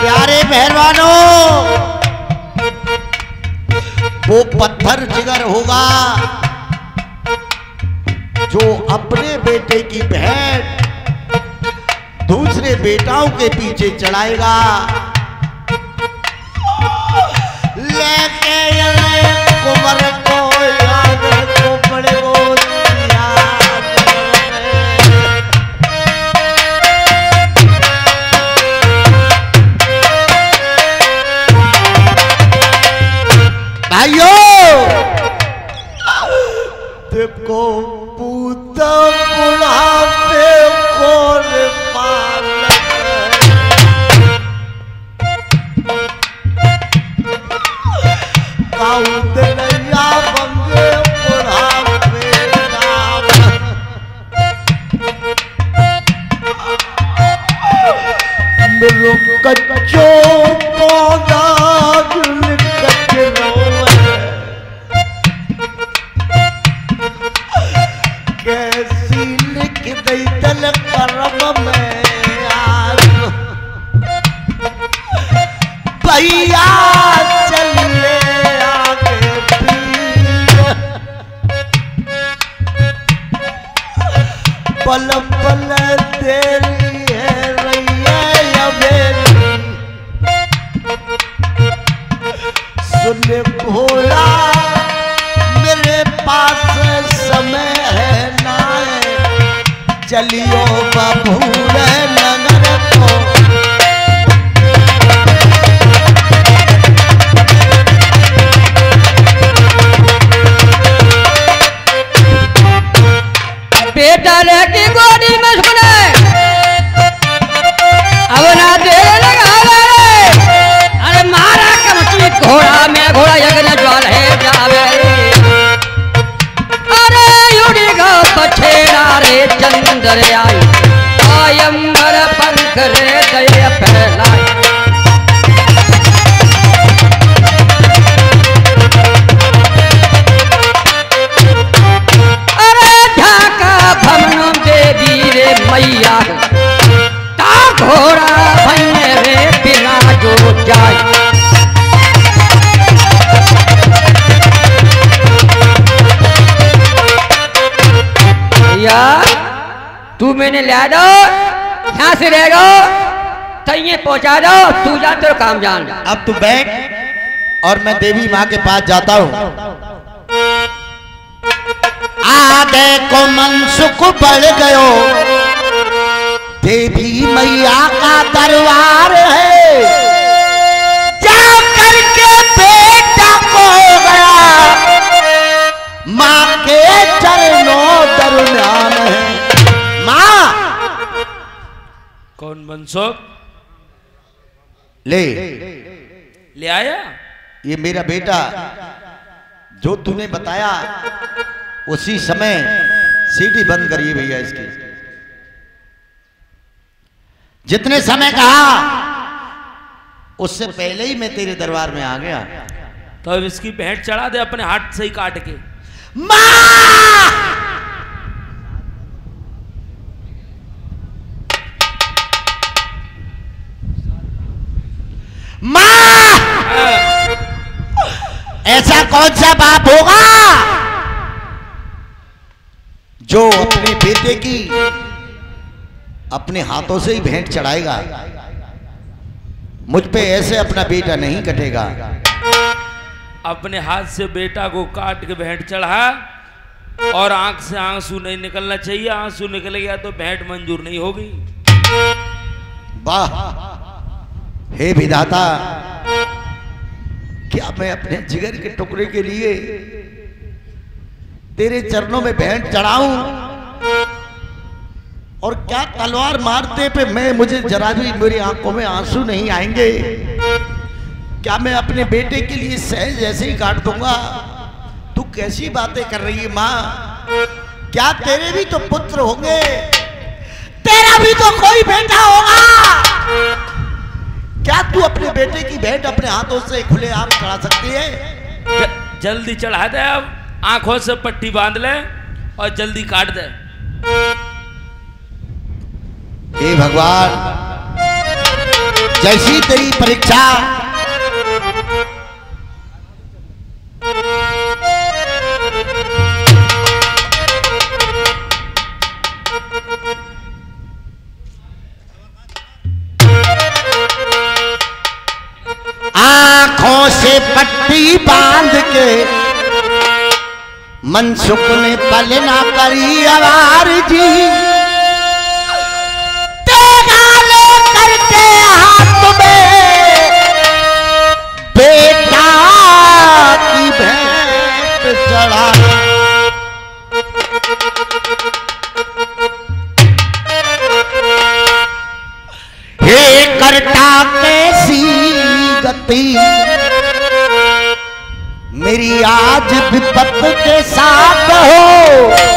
प्यारे मेहरबानों वो पत्थर जिगर होगा जो अपने बेटे की बहन दूसरे बेटाओं के पीछे चढ़ाएगा। लेके कुंवर को भाइयों देखो चलियो बबूल ला दो यहाँ से रह गो तइये पहुँचा दो, तू जा तेरे काम जान। अब तू बैठ और मैं देवी माँ के पास जाता हूँ। आगे को मन सुख बढ़ गयो। देवी मैया का दरबार है। कौन मनसुख ले। ले आया? ये मेरा बेटा जो तूने बताया उसी समय सीटी बंद करिए भैया इसकी। जितने समय कहा उससे पहले ही मैं तेरे दरबार में आ गया। तो अब इसकी भेंट चढ़ा दे अपने हाथ से ही काट के। माँ ऐसा कौन सा बाप होगा? जो अपने बेटे की अपने हाथों से ही भेंट चढ़ाएगा मुझ पे ऐसे अपना बेटा नहीं कटेगा। अपने हाथ से बेटा को काट के भेंट चढ़ा और आँख से आँसू नहीं निकलना चाहिए। आँसू निकल गया तो भेंट मंजूर नहीं होगी। वाह हे विधाता क्या मैं अपने जिगर के टुकड़े के लिए तेरे चरणों में भेंट चढ़ाऊं? और क्या तलवार मारते पे मैं, मुझे जरा भी मेरी आँखों में आँसू नहीं आएँगे? क्या मैं अपने बेटे के लिए सहज ऐसे ही काट दूँगा? तू कैसी बातें कर रही है, माँ? क्या तेरे भी तो पुत्र होंगे? तेरा भी तो कोई बेटा होगा? तू अपने बेटे की भेंट अपने हाथों से खुले आम चढ़ा सकती है? जल्दी चढ़ा दे अब। आँखों से पट्टी बाँध ले और जल्दी काट दे। हे भगवान जैसी तेरी परीक्षा से पट्टी बाँध के मनसुख ने पलना करी आवार जी। आज विपत के साथ हो।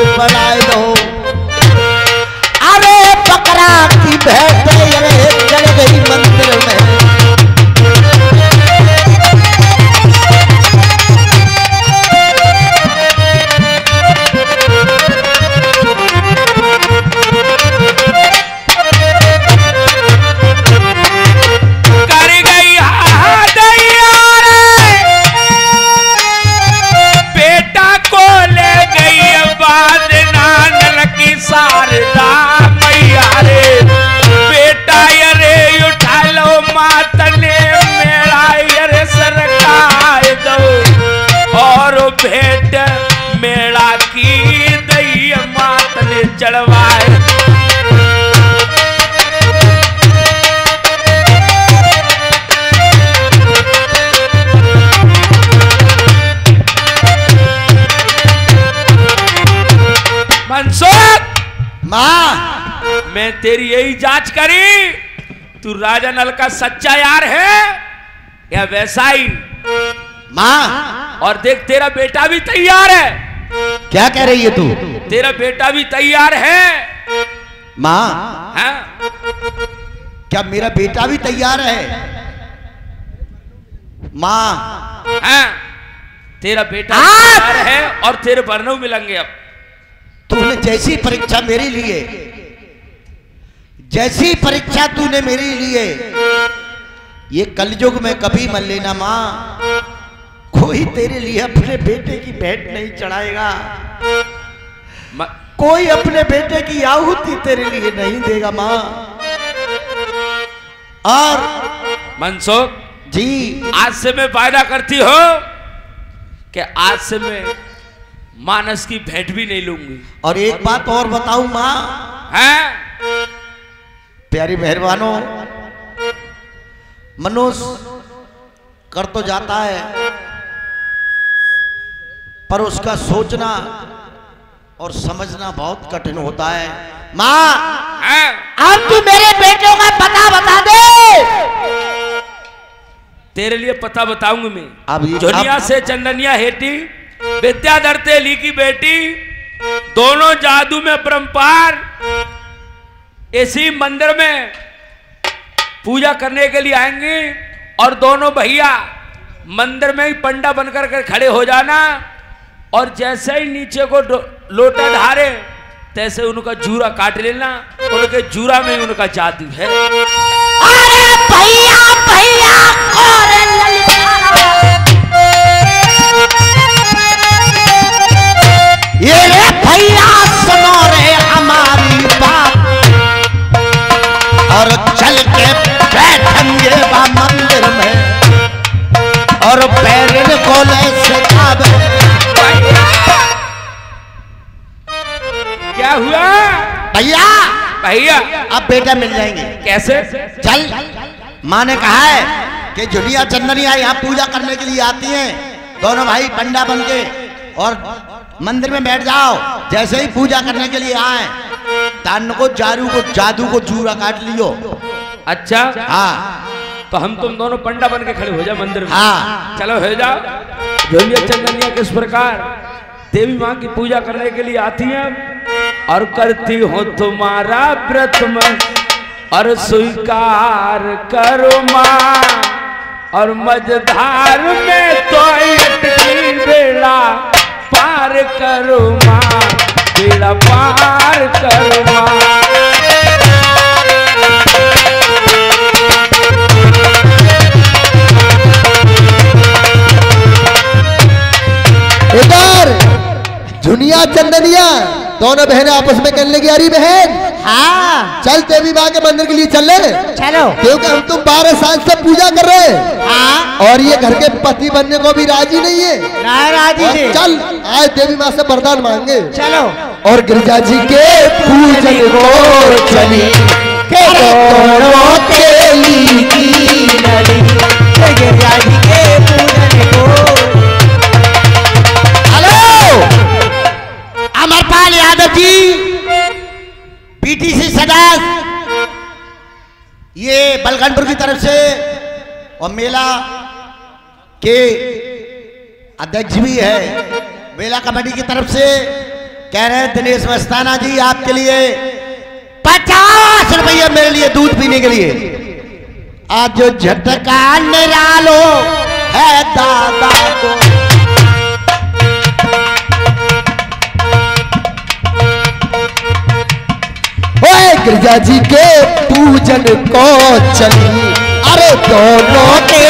अरे दो अरे बकरा की भेंट माँ। मैं तेरी यही जाँच करी तू राजा नल का सच्चा यार है या वैसा ही? माँ। और देख तेरा बेटा भी तैयार है। क्या कह रही है तू? तेरा बेटा भी तैयार है। माँ हैं? क्या मेरा बेटा भी तैयार है? माँ। हैं? तेरा बेटा तैयार है और तेरे बरनऊ मिलेंगे अब। तूने जैसी परीक्षा मेरे लिए जैसी परीक्षा तूने मेरे लिए ये कलयुग में कभी मन लेना माँ। कोई तेरे लिए अपने बेटे की भेंट नहीं चढ़ाएगा। कोई अपने बेटे की आहुति तेरे लिए नहीं देगा माँ। और मनसुख जी। आज से मैं वायदा करती हो कि आज से मैं मानस की भेंट भी नहीं लूँगी। और एक बात और बताऊ माँ। है? प्यारी मेहरबानों मनुष्य कर तो जाता है पर उसका सोचना और समझना बहुत कठिन होता है। माँ हैं। अब तू मेरे बेटों का पता बता दे। तेरे लिए पता बताऊँगी मैं। अब जोनिया से चंदनिया हेटी विद्याधर तेली की बेटी दोनों जादू में परम्पार इसी मंदिर में पूजा करने के लिए आएँगे और दोनों भैया मंदिर में ही पंडा बनकर के खड़े हो जाना और जैसे ही नीचे को लोटा ढारे तैसे उनका जूरा काट लेना उनके जूरा में उनका जादू है। अरे भैया भैया ये रे भैया सुनो रे हमारी बात। और चल के बैठेंगे बा मंदिर में। और पैरन से खावे क्या हुआ? भैया भैया। अब बेटा मिल जाएँगे। कैसे? चल। माँ ने कहा है कि जुलिया चंदनिया यहाँ पूजा करने के लिए आती हैं। दोनों भाई पंडा बन के। और मंदिर में बैठ जाओ। जैसे ही पूजा करने के लिए आए तान को जारू को जादू को चूरा काट लियो। अच्छा? हाँ। तो हम तुम दोनों पंडा बन के खड़े हो जाओ मंदिर में। हाँ। चलो हो जाओ। झोलिया चंदनिया किस प्रकार देवी माँ की पूजा करने के लिए आती हैं? और करती हो तुम्हारा व्रत में और स्वीकार करो माँ। और मझधार में तो बेड़ा पार करो माँ। बेड़ा पार करो माँ। इधर झुनिया चंदनिया। दोनों बहनें आपस में कहने लगी अरे बहन हाँ। चल देवी माँ के मंदिर के लिए चल ले। चलो। क्योंकि हम तुम बारह साल से पूजा कर रहे हैं। हाँ। और ये घर के पति बनने को भी राज़ी नहीं है। नाराजी और से चल आज देवी माँ से वरदान मांगे। चलो। और गिरिजा जी के पूजन को चली। के दोनों की गिरिजा जी के अमरपाल यादव जी पीटीसी सदस्य ये बलगनपुर की तरफ़ से और मेला के अध्यक्ष भी है। मेला कमेटी की तरफ़ से कह रहे हैं, दिनेश मस्ताना जी, आपके लिए पचास रुपये मेरे लिए दूध पीने के लिए। आज जो झटका निरालो है दादा को। गिरजा जी के पूजन को चली। अरे दोनों की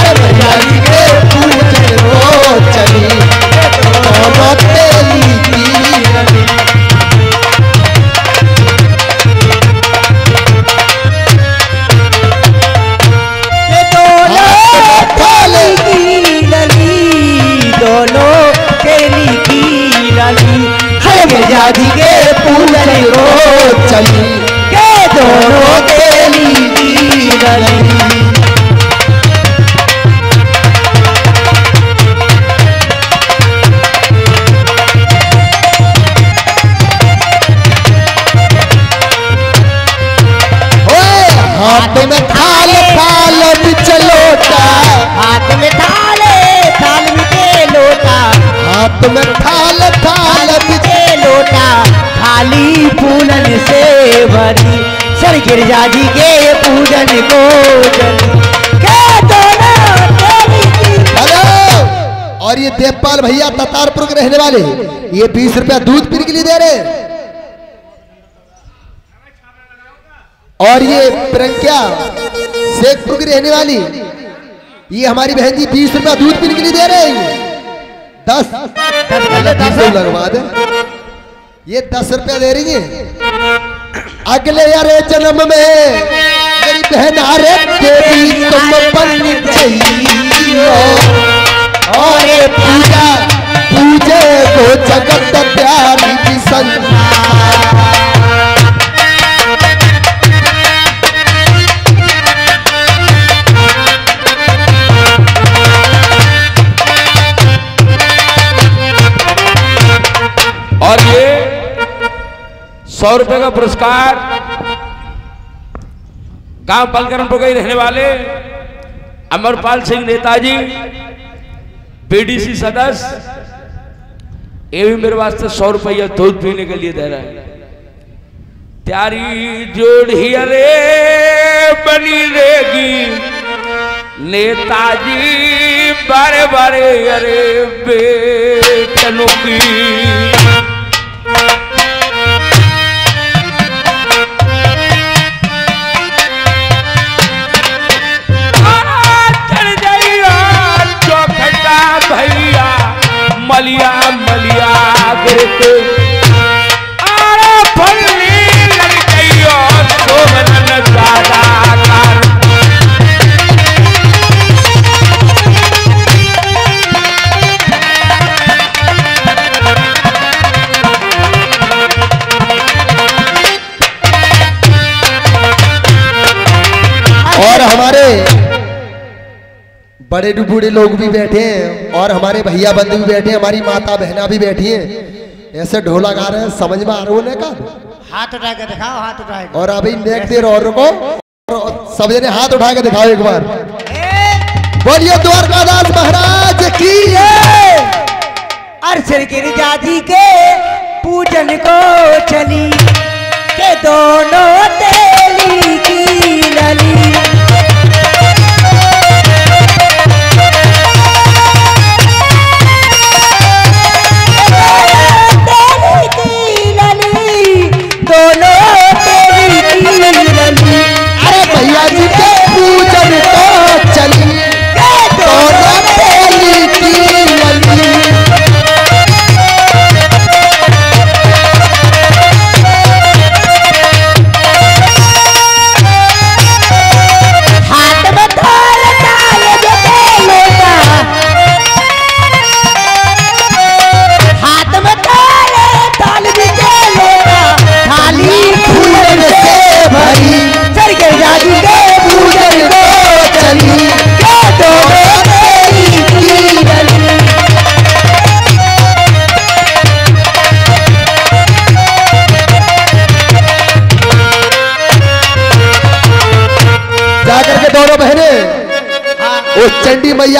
अरे जी के पूजन को चली। दोनों की भरी सर गिरजा जी के पूजन को और ये देवपाल भैया ततारपुर के रहने वाले ये बीस रुपया दूध पीने के लिए दे रहे और ये प्रज्ञा शेखपुर की रहने वाली ये हमारी बहन जी बीस रुपया दूध पीने के लिए दे रहे हैं दस दस लगवा दे ये दस रुपया दे रही है अगले अरे जन्म में मेरी बहन अरे देवी तुम बन और पूजा, पूजे को जगत प्यारी की संसार सौ रुपए का पुरस्कार गाँव बलकरमपुर के रहने वाले अमरपाल सिंह नेताजी बीडीसी सदस्य, ये भी मेरे वास्ते सौ रुपया दूध पीने के लिए दे रहा है। त्यारी जोड़ी अरे बनी रहेगी, नेताजी बड़े बड़े अरे बेटनों की। और हमारे बड़े बूढ़े लोग भी बैठे हैं, और हमारे भैया बंधु भी बैठे हैं, हमारी माता बहना भी बैठी हैं। ऐसे ढोला गा रहे हैं समझ में आ रहा है का? हाथ उठा के दिखाओ हाथ उठा के और अभी नेक देर और रुको। सब जने हाथ उठा के दिखाओ एक बार। बोलिए द्वारकादास महाराज की जय। गिरिजा जी के पूजन को चली।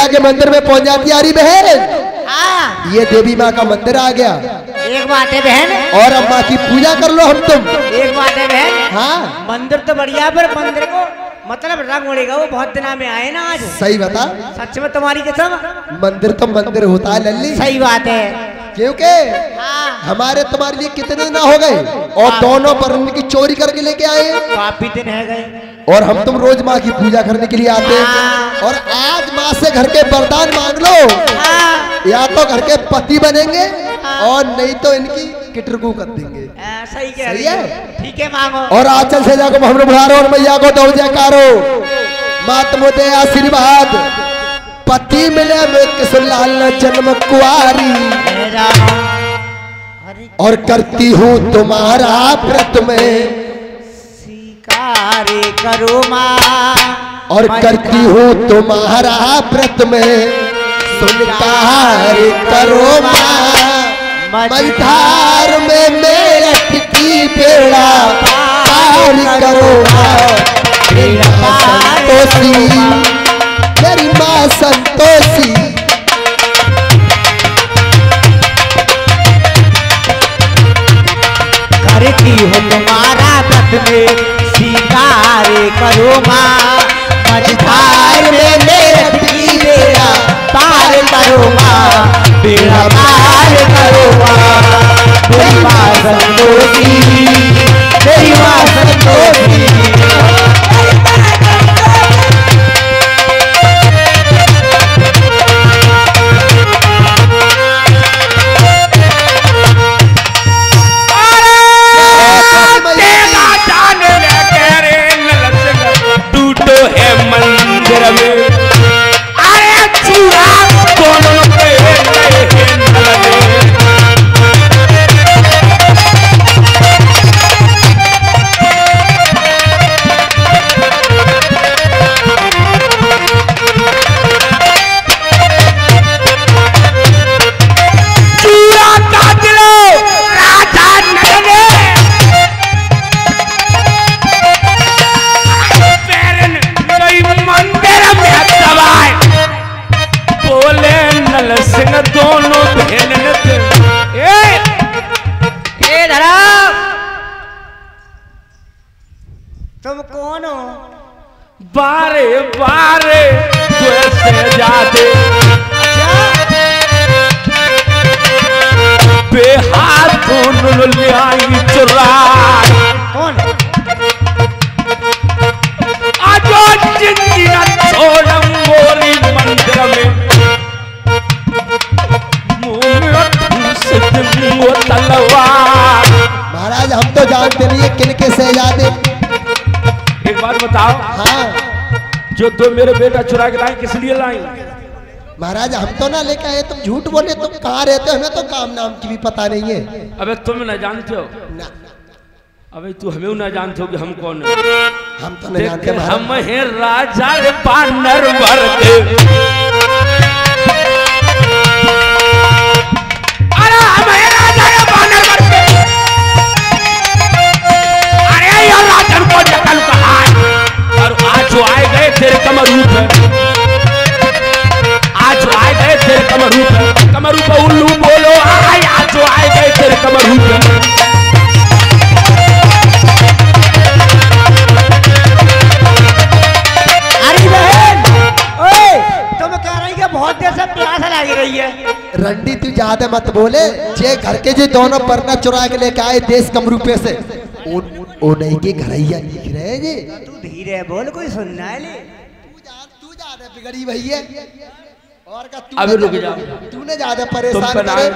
मैया के मंदिर में पहुँच जाती आ रही बहन। हाँ। ये देवी माँ का मंदिर आ गया। एक बात है बहन। और अम्मा की पूजा कर लो हम तुम। एक बात है बहन। हाँ। मंदिर तो बढ़िया पर मंदिर को मतलब रंग उड़ेगा वो बहुत दिना में आए ना आज। सही बता। सच में तुम्हारी कसम। मंदिर तो मंदिर होता है लल्ली। सही बात है। क्योंकि हाँ। हमारे तुम्हारे लिए कितने दिन हो गए? और दोनों पर उनकी चोरी करके लेके आए। काफ़ी दिन है गए। और हम तुम रोज माँ की पूजा करने के लिए आते हैं। और आज माँ से घर के वरदान मांग लो। हाँ। या तो घर के पति बनेंगे और नहीं तो इनकी किटरकू कर देंगे। आ, सही कह रही है? है? ठीक है मांगो और आचल से जाकर हम बुढ़ारो और मैया को दो जयकारो। मातमो दे आशीर्वाद। पति मिले में किशोरलाल न जन्म कुआरी। और करती हूँ तुम्हारा व्रत में। स्वीकार करो माँ। और करती हूँ तुम्हारा व्रत में। सुनकार करो माँ। मझधार में मेरठ की बेड़ा संतोषी मेरी जो तुम मेरे बेटा चुरा के लाई किस लिए लाई महाराज हम तो ना लेके आए तुम झूठ बोले तुम कहा रहते हो? हमें तो काम नाम की भी पता नहीं है। अबे तुम ना जानते हो? ना। अबे तू हमें ना जानते हो कि हम कौन है? हम तो नहीं जानते हम हैं राजा बानर वर्ग। तू ज़्यादा मत बोले जे घर के जो दोनों परना चुरा के लेके आए देश कम रुपए से। ओ, ओ नहीं के घरैया लिख रहे हैं जी। तू धीरे बोल कोई सुनना है ले तू ज़्यादा बिगड़ी भैया और का तू अभी रुक जा। तूने ज़्यादा परेशान करे।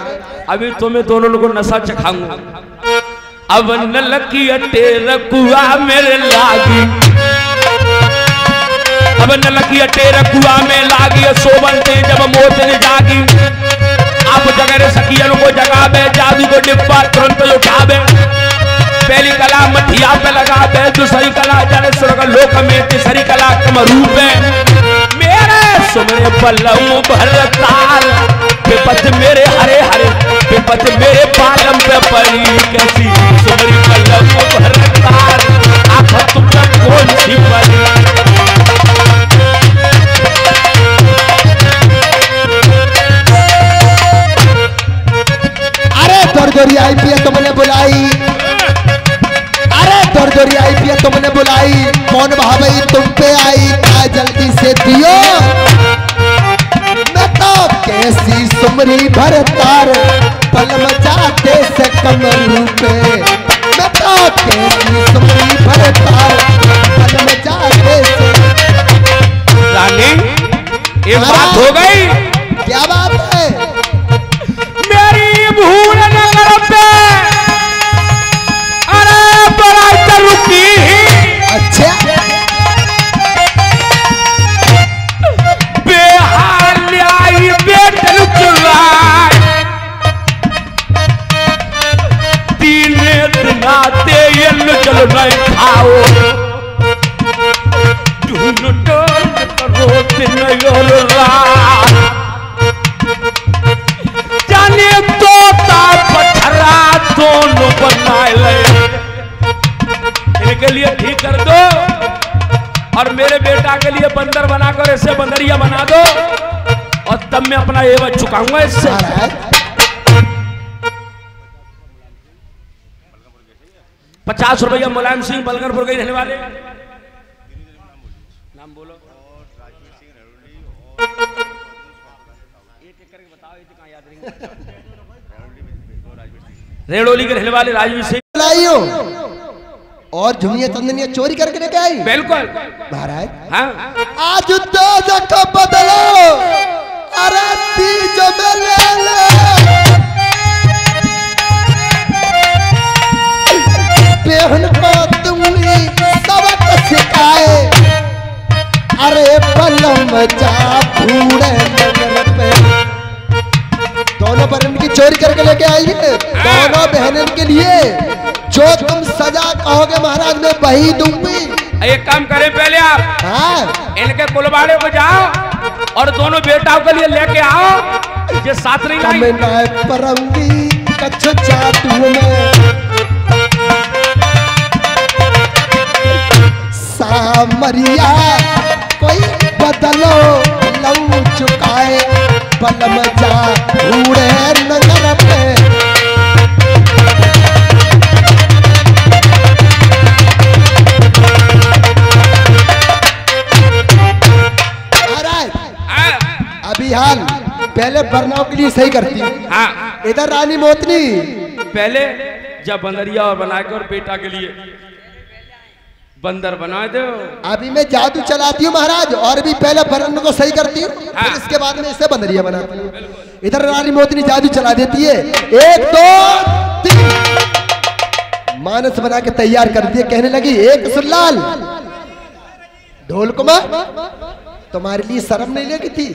अभी तुम्हें दोनों लोगों को नशा चखाऊँगा। अब न लकी अटे रकुआ मेरे लागी। अब न लकी अटे रकुआ में लागी जब मोत ने जागी। आप जगह सकियन को जगावे जादू को डिब्बा तुरंत उठावे पहली कला मठिया पे लगावे दूसरी कला जल स्वर्ग लोक में, तीसरी कला कमरूप है मेरे सुमरे पल्लव भरताल विपत मेरे हरे हरे, विपत मेरे पालम पे पड़ी कैसी? सुमरी पल्लव भरताल आफत तुम तक कौन सी पड़ी? दरदोरी आई पी तुमने बुलाई। अरे दरदोरी आई पी तुमने बुलाई। कौन भाई तुम पे आई? क्या जल्दी से दियो? मैं तो कैसी सुमरी भर तार, पल मचाते से कमर पे मैं तो कैसी सुमरी भर तार, पल मचाते से रानी, एक बात हो गई। चलो नहीं इनके लिए ठीक कर दो और मेरे बेटा के लिए बंदर बनाकर ऐसे बंदरिया बना दो और तब मैं अपना एवज चुकाऊँगा इससे पचास रुपया मुलायम सिंह बलगरपुर के रहने वाले। नाम बोलो। रेड़ोली के रहने वाले राजवीर सिंह। लाई हो और झुमिया चंदनिया चोरी करके लेके आई। बिल्कुल। महाराज। हाँ। आज तो जगह बदलो। अरे तीज में ले ले। बहन को तुमने सबक सिखाए। अरे पलम जा दोनों बहन की चोरी करके लेके आई है दोनों बहनन के लिए जो तुम सजा कहोगे महाराज मैं वही दूँगी। एक काम करें पहले आप। हाँ। इनके कुलवाड़े को जाओ और दोनों बेटाओं के लिए लेके आओ। ये साथ नहीं कमनाए परंगी कच्छ चाटू में। सामरिया कोई बदलो लऊ चुकाए पलम जा बूढ़े नगर पे। अभी हाल पहले बरनाव के लिए सही करती। हाँ। इधर रानी मोतनी। पहले जब बंदरिया और बना के और बेटा के लिए बंदर बना दो। अभी मैं जादू चलाती हूँ महाराज और भी पहले बरन को सही करती हूँ फिर हाँ। इसके बाद में इसे बंदरिया बनाती हूँ। इधर रानी मोतनी जादू चला देती है। एक दो तीन। मानस बना के तैयार कर दिए कहने लगी एक सुल्लाल ढोल कुमार तुम्हारे लिए शर्म नहीं लगी थी?